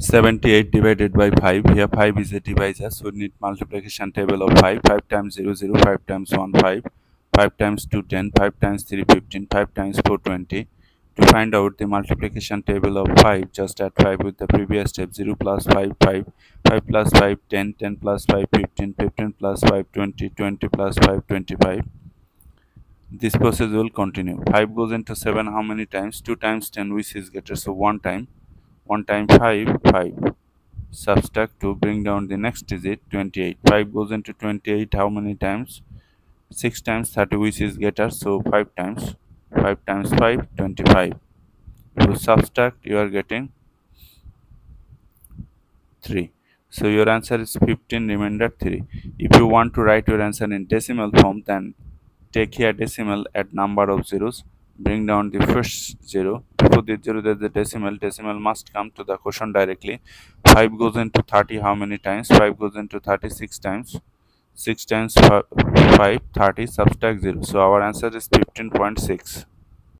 78 divided by 5 here 5 is a divisor so need multiplication table of 5 5 times 0 0 5 times 1 5 5 times 2 10 5 times 3 15 5 times 4 20 to find out the multiplication table of 5 just add 5 with the previous step. 0 plus 5 5 5 plus 5 10 10 plus 5 15 15 plus 5 20 20 plus 5 25 this process will continue. 5 goes into 7 how many times? 2 times 10 which is greater. So 1 time 1 times 5 5 subtract to bring down the next digit 28 5 goes into 28 how many times? 6 times 30 which is greater so 5 times. 5 times 5 25 to subtract you are getting 3 so your answer is 15 remainder 3 if you want to write your answer in decimal form then take here decimal at number of zeros. Bring down the first zero the zero there's the decimal decimal must come to the question directly. 5 goes into 30 how many times? 5 goes into 36 times. 6 times 5 30 subtract 0 so our answer is 15.6